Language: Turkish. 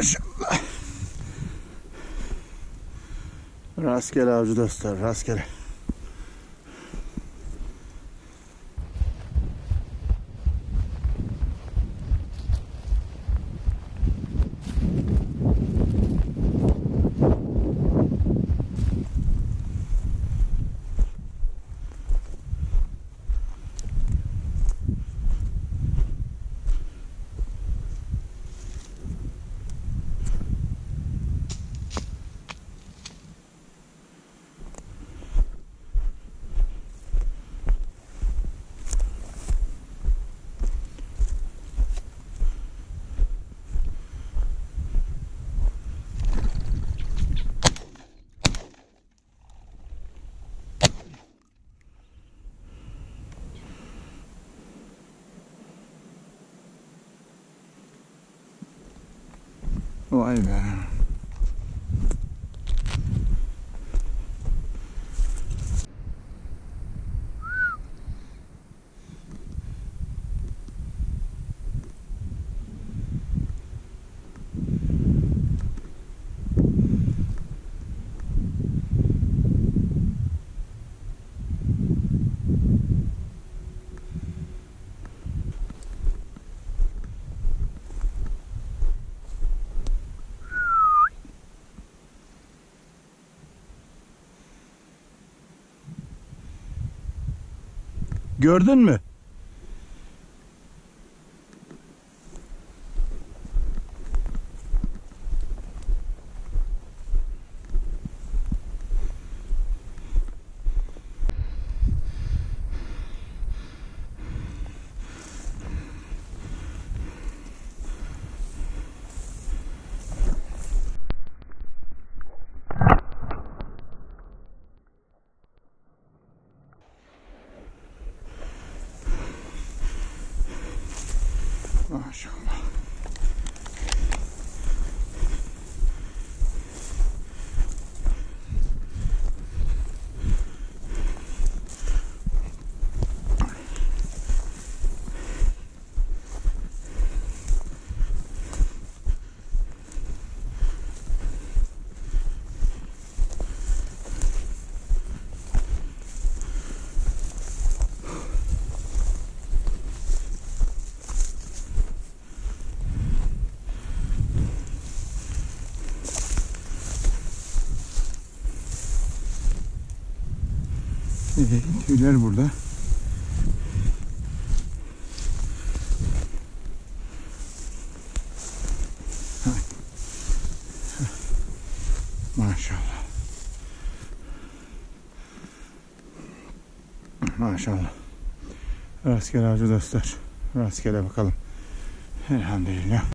Maşallah. Rastgele avcı dostlar, rastgele. Oh, 是 Gördün mü? Maşallah. Ee, tüyler burada. Maşallah. Maşallah. Rastgele avcı dostlar. Rastgele bakalım. Elhamdülillah.